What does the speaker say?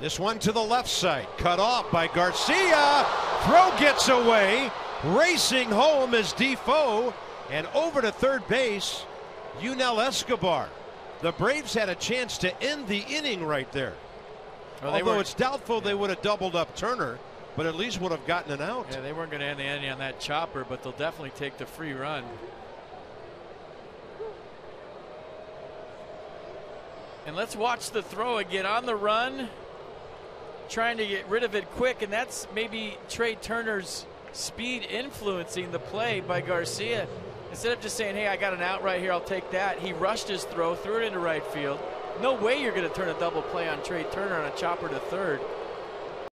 This one to the left side, cut off by Garcia. Throw gets away. Racing home is Difo. And over to third base, Yunel Escobar. The Braves had a chance to end the inning right there. Well, Although were, it's doubtful they would have doubled up Turner, but at least would have gotten an out. yeah, they weren't going to end the inning on that chopper, but they'll definitely take the free run. And let's watch the throw again on the run, trying to get rid of it quick, and that's maybe Trea Turner's speed influencing the play by Garcia. Instead of just saying, hey, I got an out right here, I'll take that, he rushed his throw, threw it into right field. No way you're going to turn a double play on Trey Turner on a chopper to third.